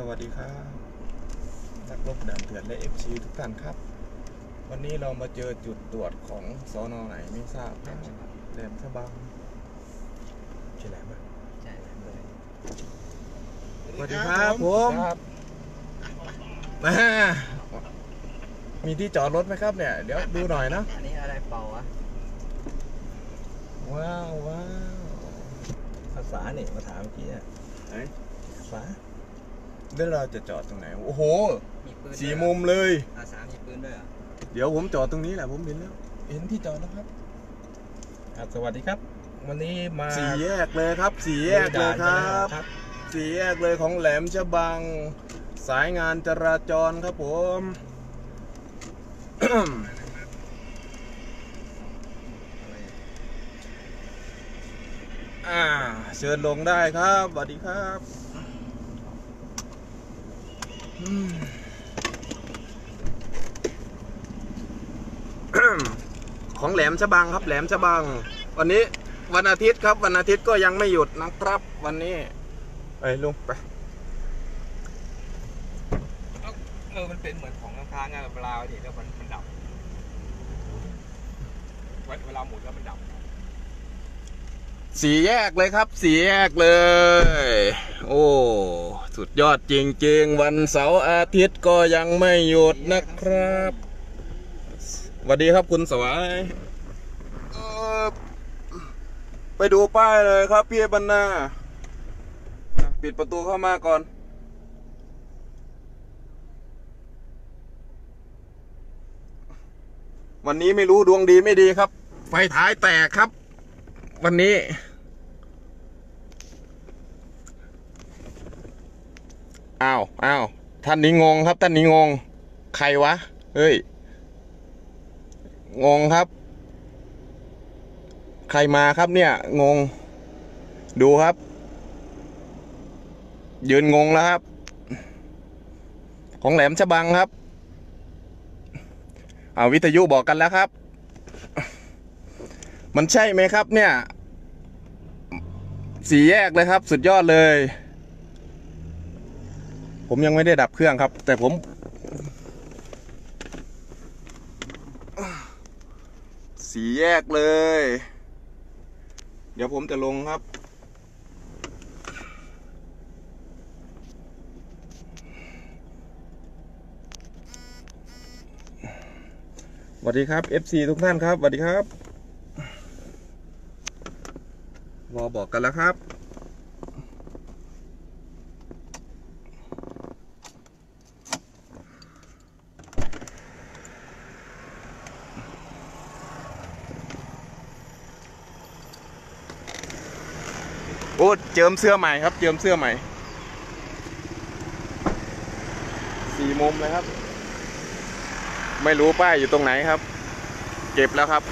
สวัสดีครับนักรบด่านเถื่อนและเอฟซีทุกท่านครับ วันนี้เรามาเจอจุดตรวจของสอนอไหนไม่ทราบครับแหลมฉบังใช่แหลมปะใช่เลยสวัสดีครับผมมามีที่จอดรถไหมครับเนี่ย เดี๋ยวดูหน่อยนะอันนี้อะไรเป่าวะว้าวว้าวภาษาเนี่ยมาถามเมื่อกี้อะไหนภาษา แล้วเราจะจอดตรงไหน โอ้โห มีปืนสีมุมเลยภาษามีปืนด้วยเหรอเดี๋ยวผมจอดตรงนี้แหละผมเห็นแล้ว เห็นที่จอดแล้วครับครับ สวัสดีครับ วันนี้มาสี่แยกเลยครับ สี่แยกเลยครับ ครับ สี่แยกเลยของแหลมฉบัง สายงานจราจรครับผม อ่า เชิญลงได้ครับสวัสดีครับอืม ของแหลมฉบังครับ แหลมฉบัง วันนี้วันอาทิตย์ครับ วันอาทิตย์ก็ยังไม่หยุดนะครับ วันนี้ไปลุงไปเออมันเป็นเหมือนของค้างๆไงเวลาเนี่ยแล้วมันมันดับเวเวลาหมุนแล้วมันดับ สี่แยกเลยครับ สี่แยกเลย โอ้ สุดยอดจริงๆ วันเสาร์อาทิตย์ก็ยังไม่หยุดนะครับสวัสดีครับคุณสวายไปดูป้ายเลยครับพี่บรรณาปิดประตูเข้ามาก่อนวันนี้ไม่รู้ดวงดีไม่ดีครับ ไฟท้ายแตกครับ วันนี้ อ้าวอ้าวท่านนี้งงครับ ท่านนี้งง ใครวะ เฮ้ย งงครับ ใครมาครับเนี่ย งง ดูครับ ยืนงงแล้วครับ ของแหลมฉบังครับเอาวิทยุบอกกันแล้วครับ มันใช่ไหมครับเนี่ย สี่แยกเลยครับ สุดยอดเลย ผมยังไม่ได้ดับเครื่องครับ แต่ผม สี่แยกเลย เดี๋ยวผมจะลงครับ สวัสดีครับ FC ทุกท่านครับ สวัสดีครับรอบอกกันแล้วครับ เจิมเสื้อใหม่ครับ เจิมเสื้อใหม่สี่มุมเลยครับ ไม่รู้ป้ายอยู่ตรงไหนครับ เก็บแล้วครับ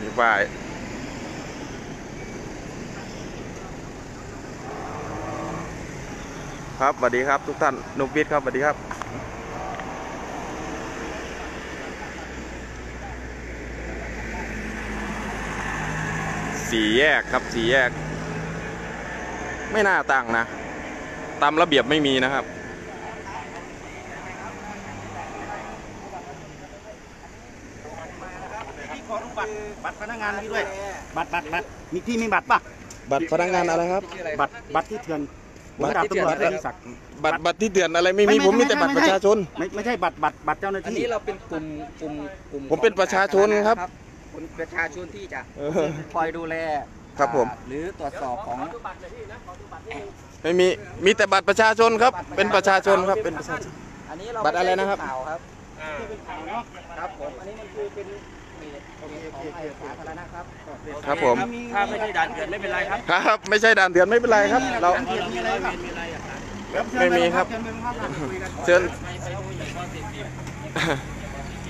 มีป้ายครับสวัสดีครับทุกท่านนุกวิทย์ครับสวัสดีครับ สี่แยกครับสี่แยก ไม่น่าตั้งนะ ตามระเบียบไม่มีนะครับ พี่ขอดูบัตรบัตรพนักงานพี่ด้วย บัตรบัตรบัตรมีพี่มีบัตรป่ะ บัตรพนักงานอะไรครับชื่ออะไรบัตรบัตรที่เถื่อนบัตรดาบที่เถื่ตำอนรวจอะไรอริศักดิ์บัตรบัตรที่เตือนอะไรไม่มีไม่ไม่ผมมีแต่ไม่บัตรไม่ประชาชน ไม่ไม่ใช่บัตรบัตรบัตรเจ้าหน้าอันที่นี้เราเป็นกลุ่มกลุ่มกลุ่มผมเป็นประชาชนครับ คุณประชาชนที่จะเออคอยดูแลครับผม อ่าหรือตรวจสอบของ ไม่มีมีแต่บัตรประชาชนครับ เป็นประชาชนครับเป็นประชาชน อันนี้เราบัตรอะไรนะครับข่าวครับเป็นข่าวเนาะครับผม อันนี้มันคือเป็นเพจของไอ้สาธารณะครับครับผม ถ้าไม่ใช่ด่านเถื่อนไม่เป็นไรครับครับ ไม่ใช่ด่านเถื่อนไม่เป็นไรครับ เราเถื่อนมีอะไรบ้างไม่มีครับเชิญไปโรงพักคุยกันเชิญ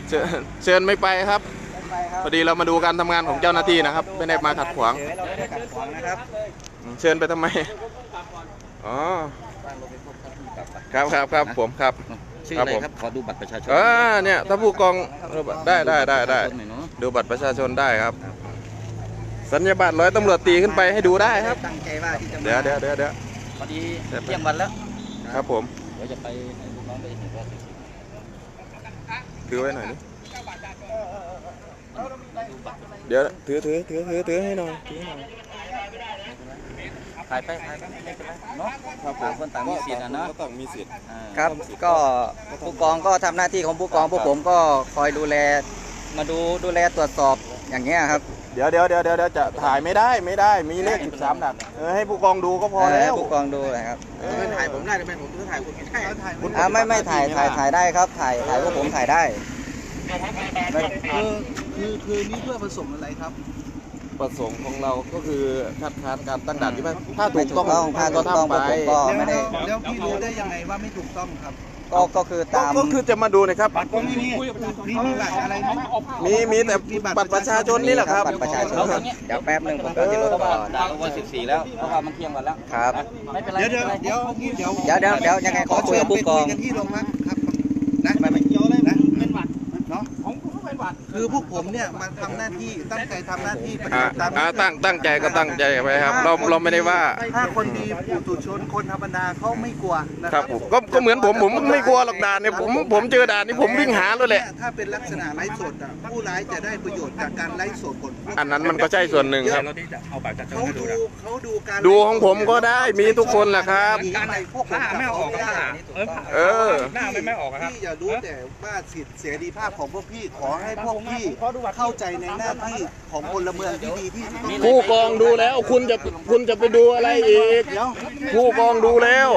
เชิญเชิญไม่ไปครับไปครับ พอดีเรามาดูการทำงานของเจ้าหน้าที่นะครับ ไม่ได้มาขัดขวางเดี๋ยวเราไม่ได้ขัดขวางนะครับเชิญไปทำไม อ๋อบ้านเราเป็นพวกขัดขวางครับครับครับผมครับคชื่อครับอะไรผมครับ ขอดูบัตรประชาชนอ่าเนี่ยถ้าผู้กองได้ได้ได้ได้ หน่อยเนาะดูบัตรประชาชนได้ครับ สัญญาบัตรร้อยตำรวจตีขึ้นไปให้ดูได้ครับ ตั้งใจว่าที่จะมาเดี๋ยวเดี๋ยวเดี๋ยวเดี๋ยวพอดีเที่ยงวันแล้ว ครับผม เดี๋ยวจะไปให้ลูกน้องไปเห็นว่า ถือไว้หน่อยนี่ เดี๋ยวถือถือถือถือถือให้หน่อยถือให้หน่อยถ่ายไปถ่ายไปไม่เป็นไรเนาะต่างคนต่างมีสิทธิ์อะเนาะก็ต้องมีสิทธิ์อ่าครับก็ผู้กองก็ทำหน้าที่ของผู้กองพวกผมก็คอยดูแล มาดูดูแลตรวจสอบอย่างเงี้ยครับเดี๋ยวเดี๋ยวเดี๋ยวเดี๋ยวเดี๋ยวจะถ่ายไม่ได้ไม่ได้มีเลข13หลักเออให้ผู้กองดูก็พอเออแล้ให้วผู้กองดูนะครับเออถ่ายผมได้ไหมผมจะถ่ายคุณไม่ได้ถ่ายอ่าไม่ไม่ถ่ายถ่ายถ่ายได้ครับ ถ่ายถ่ายพวกผมถ่ายได้ไม่ คือคือคือนี่เพื่อผสมอะไรครับ ประสงค์ของเราก็คือคัดค้านการตั้งด่านที่ไม่ถ้าถูไม่กถูต้อกงต้องถ้าถูก็กต้องทำพไปวกผมก็ไม่ได้แล้วพี่รู้ได้ยังไงว่าไม่ถูกต้องครับก็ก็คือตามก็คือจะมาดูนะครับก็นี่นี่นี่มีบัตรอะไรไหมมีมีแต่บัตรประชาชนนี่แหละครับบัตรประชาชนเดี๋ยวแป๊บหนึ่งผมก็ที่รถเพราะก่ว่าอนด่านวันสิบสี่แล้วเพราะว่ามันเที่ยงวันแล้วครับไม่เป็นไรเดี๋ยวเดี๋ยวเดี๋ยวพี่เดี๋ยวเดี๋ยวเดี๋ยวเดี๋ยวยังไงขอคุยกับผู้กองไปคุยกันที่โรงพักครับ คือพวกผมเนี่ยมาทำหน้าที่ตั้งใจทำหน้าที่ปฏิอ่าบัติตามอ่าตั้งตั้งใจก็ตั้งใจไว้ครับ เราเราไม่ได้ว่า ถ้าคนดีผู้ตุชนคนธรรมดาเขาไม่กลัวนะคครัรับบผมก็ก็เหมือนผมผมไม่กลัวหรอกด่านเนี่ยผมผมเจอด่านนี่ผมวิ่งหาเลยแหละ ถ้าเป็นลักษณะไลฟ์สดอะผู้ร้ายจะได้ประโยชน์จากการไลฟ์สดคนอันนั้นมันก็ใช่ส่วนหนึ่งครับ เราที่จะเอาบัตรประชาชนเขาให้ดูดูนะเขาดูการดูของผมก็ได้มีทุกคนแหละครับการไหนพวกผ้าไม่เอาออกกับผ้าเออเออ หน้าไม่ไม่ออกอะครับ พี่อย่ารู้แต่ว่าสิทธิเสรีภาพของพวกพี่ขอให้พวกพี่เข้าใจในหน้าที่ของพลเมืองที่ดีที่สุดผู้กองดูแล้วคุณจะคุณจะไปดูอะไรอีก เดี๋ยวผู้กองดูแล้ว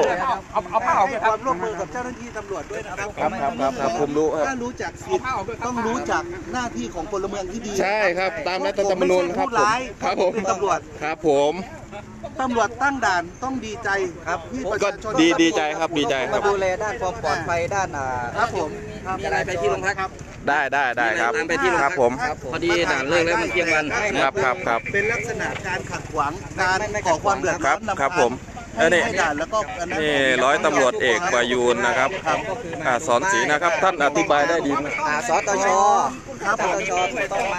เอาเอาผ้าออกให้ไปคครับวามร่วมมือกับเจ้าหน้าที่ตำรวจด้วยนะครับครับครับครับครับผมรู้ครับถ้ารู้จักสิทธิ์ต้องรู้จักหน้าที่ของพลเมืองที่ดีใช่ครับ ตามรัฐธรรมนูญครับผู้ร้ายครับผมเป็นตำรวจครับผมตำรวจตั้งด่านต้องดีใจครับที่ประก็ชาชนดีดีใจครับดีใจคมารับดูแลด้านความปลอดภัยด้านอ่าครับผมครับมีอะไรไปที่โรงพักครับได้ได้ได้ครับตามไปที่โรงพักครับผม พอดีด่านเลิกแล้วมันเที่ยงวัน ครับครับครับ เป็นลักษณะการขัดขวางการก่อความเดือดคร้รัอบนำครับคาญผม เออนี่ ให้ด่านแล้วก็อันนั้นนี่ร้อยตำรวจเอกประยูนนะครับอ่าสอนศรีนะครับ ท่านอธิบายได้ดีมาก อ่าสตชครับสผมตชถูกต้องไหม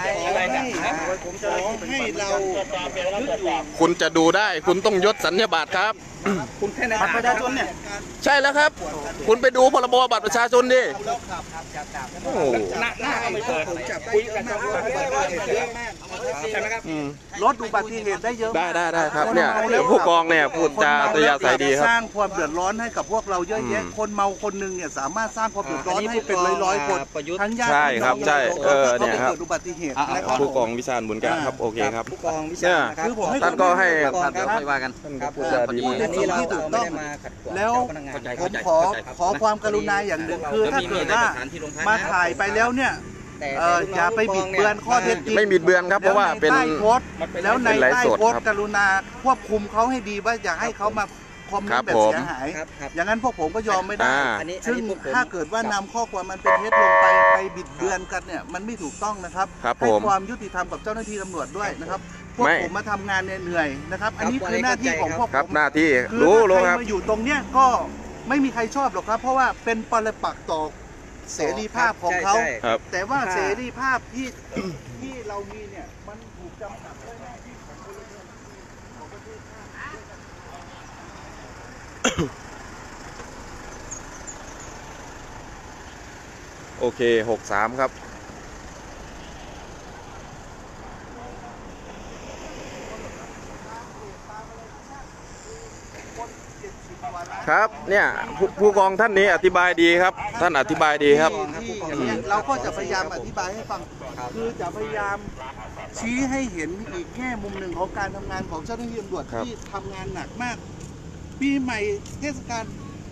ให้ผมจะให้เรายึดอยู่คุณจะดูได้ คุณต้องยศสัญญาบัตรครับคุณแค่ในบัตรประชาชนเนี่ยใช่แล้วครับ คุณไปดูพรบบัตรประชาชนดิโอ้โห หน้าหน้าก็ไม่เปิดผมจับได้เยอะมากรถอุบัติเหตุเยอะมาก ใช่ไหมครับอืมรถอุบัติเหตุได้เยอะได้ได้ได้ครับเนี่ยเดี๋ยวผู้กองเนี่ยพูดจาอัตยาศัยดีครับสร้างความเดือดร้อนให้กับพวกเราเยอะแยะอืมคนเมาคนหนึงเนี่ยสามารถสร้างความเดือดร้อนให้เป็นร้อยๆคนประยุทธ์ทั้งญาติใช่ครับพี่น้องใช่เออขาเนี่ยครับเกิดอุบัติเหตุอะนะครับผู้กองวิชาญบุญกล้าครับโอเคครับผู้กองวิเนี่ชายนะครับคือผมให้ท่านก็ให้ผู้กองครับไม่ว่ากันครับพูดจาดีอันนี้เราเราไม่ได้มาขัดขวางแล้วเจ้าพนักงานเข้าใจผมขอขอความกรุณาอย่างหนึ่งคือถ้าเกิดว่ามาถ่ายไปแล้วเนี่ย แต่เอออย่าไปบิดเบือนข้อเท็จจริงไม่บิดเบือนครับเพราะว่าเป็นใต้โพสต์แล้วในเป็นไลฟ์ใต้สดโพสครัต์บกรุณาควบคุมเขาให้ดีว่าอย่าให้เขามาคอมเมนครับต์แบบผมเสียหายครับครับอย่างนั้นพวกผมก็ยอมไม่ได้อ่าอันนี้อันซึ่งนี้พวกผมถ้าเกิดว่านำข้อความมันเป็นเท็จลงไปไปบิดเบือนกันเนี่ยมันไม่ถูกต้องนะครับครับให้ผมความยุติธรรมกับเจ้าหน้าที่ตำรวจด้วยนะครับพวกไม่ผมมาทำงานเนี่ยเหนื่อยนะครับ อันนี้ครับคือหน้าที่ของพวกครับผมหน้าที่คือรู้ถ้ารู้ใครครับมาอยู่ตรงเนี้ยก็ไม่มีใครชอบหรอกครับ เพราะว่าเป็นปรปักษ์ต่อ เสรีภาพของเขาใช่ใช่ครับ แต่ว่าเสรีภาพที่ที่เรามีเนี่ย มันถูกจำกัดด้วยหน้าที่ของพลเมืองของประเทศชาติโอเคหกสามครับ ครับเนี่ยผู้ผู้กองท่านนี้อธิบายดีครับ ท่านอธิบายดีครับที่อย่างเงี้ยเราก็จะพยายามอธิบายให้ฟัง คือจะพยายามชี้ให้เห็นอีกแง่มุมหนึ่งของการทำงานของเจ้าหน้าที่ตำรวจครับ ที่ทำงานหนักมาก ปีใหม่เทศกาล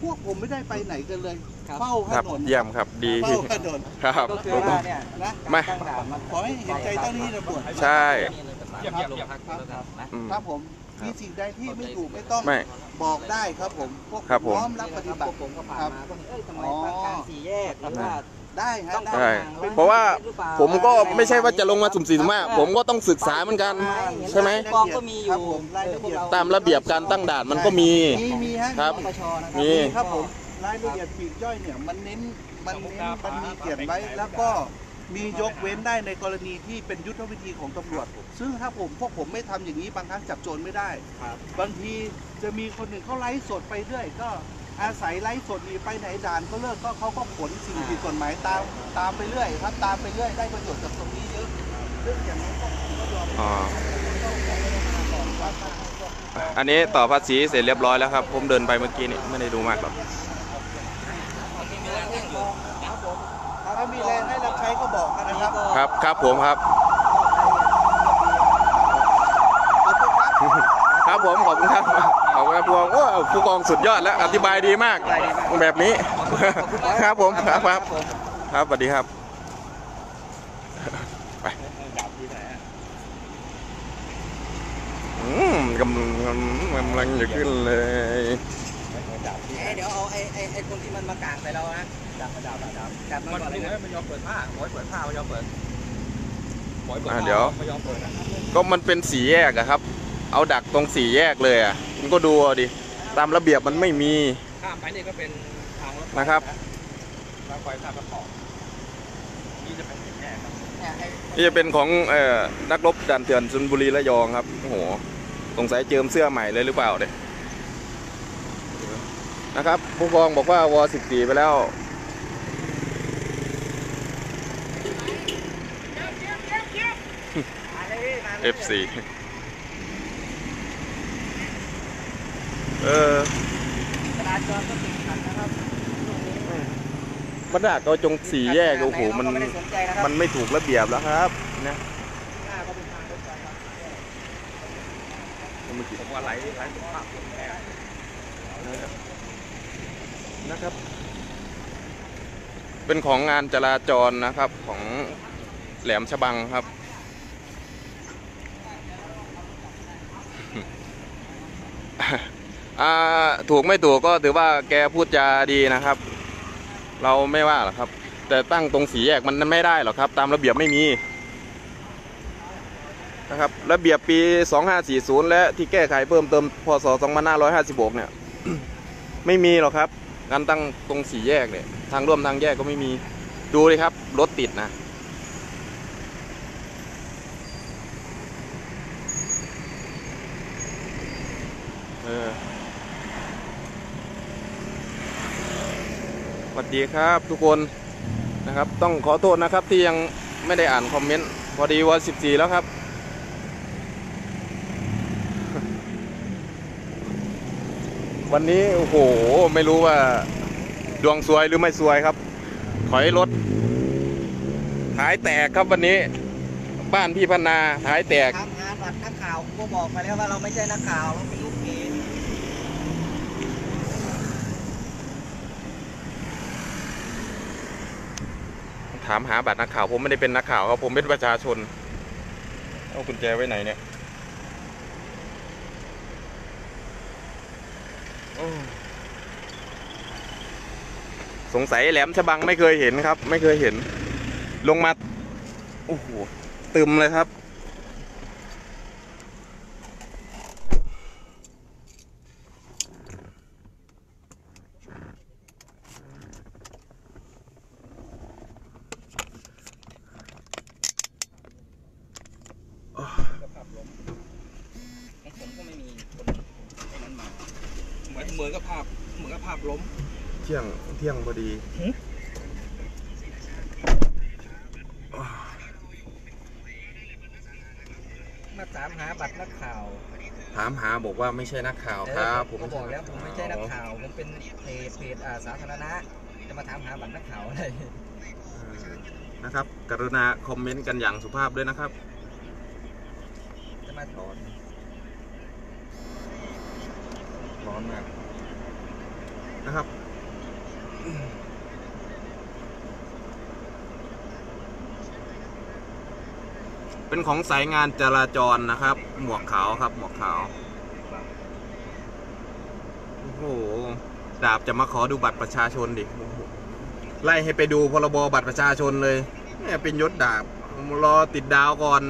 พวกผมไม่ได้ไปไหนกันเลย ครับ เฝ้าถครับนนเยี่ยมครับดีเฝ้าถนนครับ ก็คือว่าเนี่ยนะไม่ ตั้งด่านมันขอให้เห็นใจเจ้าหน้าที่ตำรวจ ใช่เยี่ยมเยี่ยมเยี่ยมอืม ครับผม มีสิ่งใดที่ไม่ถูกไม่ต้องไม่ บอกได้ครับผมพวกครับผม พร้อมรับปฏิบัพติวกผมก็ผ่านครับมาก็เอ้ยทำไมตั้งกลางสี่แยกหรือว่า ได้ฮะต้อง ได้ ใช่เพราะว่าผมก็ไม่ใช่ว่าจะลงมาสุ่มสี่สุ่มห้าผมก็ต้องศึกษาเหมือนกัน ใช่ไหม กองก็มีอครัยู่บผมรายละเอียด ตามระเบียบการตั้งด่านมันก็มี มีมีฮะครับ ปชนะครับมี ครับผมรายละเอียดปลีกย่อยเนี่ยมันเน้นมันเน้นมันมีเขียนไว้แล้วก็ มียกเว้นได้ในกรณีที่เป็นยุทธวิธีของตำรวจ ซึ่งถ้าผมพวกผมไม่ทำอย่างนี้บางครั้งจับโจรไม่ได้บางทีจะมีคนหนึ่งเขาไลฟ์สดไปเรื่อยก็อาศัยไลฟ์สดนี่ไปไหนด่านก็เลิกก็เขาก็ขนสิ่งผิดกฎหมายตามตามไปเรื่อยครับตามไปเรื่อยได้ประโยชน์จากตรงนี้เยอะซึ่งอย่างนั้นก็ผมก็ยอมอ๋อต้องขอเวลาก่อนว่าถ้าให้พวกอันนี้ต่อภาษีเสร็จเรียบร้อยแล้วครับ ผมเดินไปเมื่อกี้นี่ไม่ได้ดูมากหรอก ถ้ามีแรงให้รับใช้ก็บอกกันนะ ครับครับครับผมครับขอบคุณครับ ครับผมขอบคุณครับขอบคุณครับพวงโอ้ผู้กองสุดยอดแล้วอธิบายดีมาก แบบนี้ครับผมครับครับครับสวัสดีครับไปอืมกำลังกำลังจะขึ้นเลยเดี๋ยวเอาไอ้ไอ้ไอ้คนที่มันมากางใส่เรานะจับมาจับมาจับจับมามันก่อนเลยนี่นะมันยอมเปิดผ้าหมอยเปิดผ้ามันยอมเปิดหมอยเปิดอะผ้าเดี๋ยวไม่ยอมเปิดอะก็มันเป็นสีแยกอะครับ เอาดักตรงสีแยกเลยอะคุณก็ดูเอาดิตามระเบียบมันไม่มีข้ามไปนี่ก็เป็นทางรถไฟนะครับทางไฟข้ามกระบอกนี่จะเป็นสีแยกครับเนี่ยไอ้นี่จะเป็นของเอ่อนักรบด่านเถื่อนชนบุรีระยองครับโอ้โหสงสัยเจิมเสื้อใหม่เลยหรือเปล่าเด้ นะครับผู้กองบอกว่าวอ14ไปแล้ว F4 เออจราจรก็ติดขัดนะครับมันดักเอาจงสี่แยกโอ้โหมันเราก็ไม่ได้สนใจนะครับมันไม่ถูกระเบียบแล้วครับนะหน้าก็เป็นทางรถไฟครับผมว่าไหลไหลสุภาพแอบ นะครับ เป็นของงานจราจรนะครับของแหลมฉบังครับ ถูกไม่ถูกก็ถือว่าแกพูดจาดีนะครับ เราไม่ว่าหรอกครับ แต่ตั้งตรงสีแยกมันไม่ได้หรอกครับ ตามระเบียบไม่มีนะครับระเบียบปี 2540 และที่แก้ไขเพิ่มเติมพศ 2556 เนี่ย ไม่มีหรอกครับ การตั้งตรงสี่แยกเนี่ยทางร่วมทางแยกก็ไม่มีดูเลยครับ รถติดนะเออสวัสดีครับทุกคนนะครับ ต้องขอโทษนะครับที่ยังไม่ได้อ่านคอมเมนต์ พอดีวัน14 แล้วครับ วันนี้โอ้โหไม่รู้ว่า ดวงซวยหรือไม่ซวยครับ ถอยรถท้ายแตกครับวันนี้ บ้านพี่พนาท้ายแตกทำงานบัตรนักข่าวก็บอกไปแล้วว่าเราไม่ใช่นักข่าวเราเป็นลูกเพจถามหาบัตรนักข่าว ผมไม่ได้เป็นนักข่าวครับผมเป็นประชาชนเอากุญแจไว้ไหนเนี่ยโอ้ สงสัยแหลมฉบังไม่เคยเห็นครับ ไม่เคยเห็น ลงมา โอ้โหตึมเลยครับ ไอ้ผมก็ไม่มีคนไอ้นั้นมา เหมือนเหมือนกับภาพเหมือนกับภาพล้ม เที่ยงเที่ยงพอดีมาถามหาบัตรนักข่าวถามหาบอกว่าไม่ใช่นักข่าวครับผมไม่บใช่อกแล้วผมไม่ใช่นักข่าว ผมเป็นเพจเพจอ่าสาธารณะ จะมาถามหาบัตรนักข่าวอะไร เออนะครับ กรุณาคอมเมนต์กันอย่างสุภาพด้วยนะครับ จะมาถอน ร้อนมาก นะครับเป็นของสายงานจราจรนะครับ หมวกขาวครับ หมวกขาว โอ้โห ดาบจะมาขอดูบัตรประชาชนดิ ไล่ให้ไปดูพรบบัตรประชาชนเลยเนี่ยเป็นยศดาบ รอติดดาวก่อน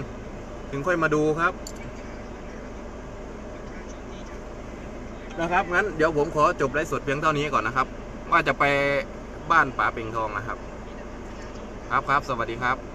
ถึงค่อยมาดูครับ นะครับงั้นเดี๋ยวผมขอจบไลฟ์สดเพียงเท่านี้ก่อนนะครับ ว่าจะไปบ้านป๋าเป่งทองนะครับ ครับครับสวัสดีครับ